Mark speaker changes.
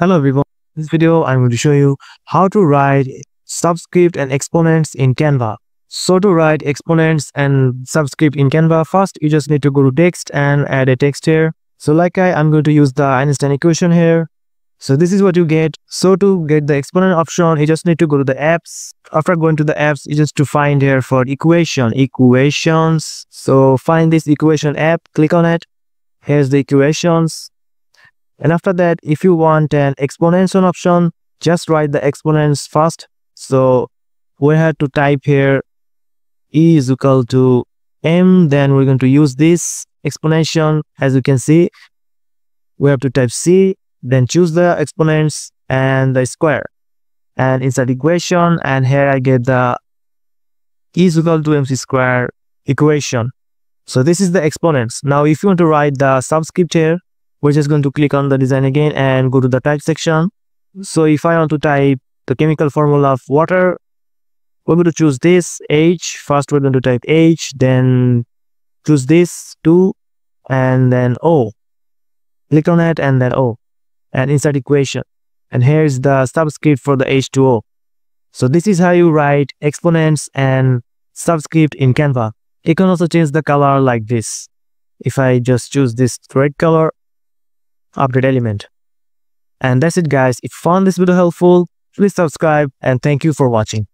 Speaker 1: Hello everyone, in this video I'm going to show you how to write subscript and exponents in Canva. So to write exponents and subscript in Canva, first you just need to go to text and add a text here. So like I, I'm going to use the Einstein equation here. So this is what you get. So to get the exponent option, you just need to go to the apps. After going to the apps, you just to find here for equation, equations. So find this equation app, click on it. Here's the equations and after that if you want an exponential option just write the exponents first. So we have to type here e is equal to m then we're going to use this exponential as you can see we have to type c then choose the exponents and the square. And inside equation and here i get the e is equal to mc square equation. So this is the exponents. Now if you want to write the subscript here we're just going to click on the design again and go to the type section. So if i want to type the chemical formula of water we're going to choose this h. First we're going to type h then choose this 2 and then o. Click on it and then o. And insert equation. And here's the subscript for the h2o so this is how you write exponents and subscript in canva. You can also change the color like this. If i just choose this red color update element. And that's it guys. If you found this video helpful, please subscribe and thank you for watching.